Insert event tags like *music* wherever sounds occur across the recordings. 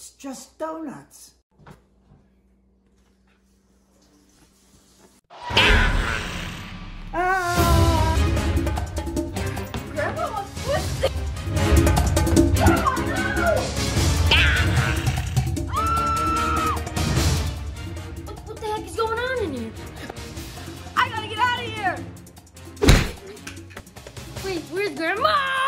it's just donuts. Ah! Grandma, what's this? Oh, no! What the heck is going on in here? I gotta get out of here! Wait, where's Grandma?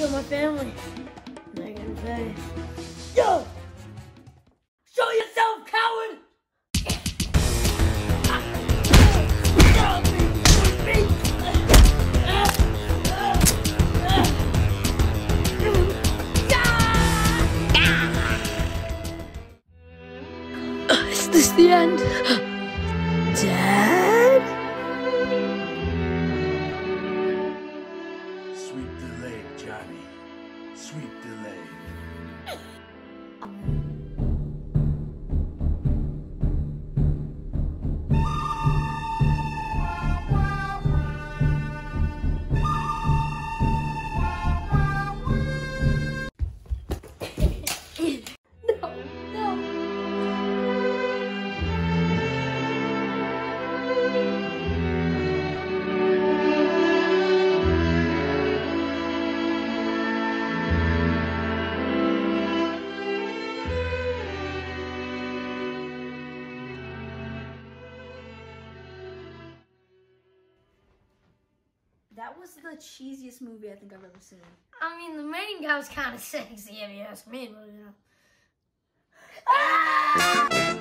Kill my family. And I can pay. Yo! Show yourself, coward! Is this the end? *gasps* Dad? Sweet delay. *laughs* That was the cheesiest movie I think I've ever seen. I mean, the main guy was kind of *laughs* sexy, if you ask me, but you know. Ah!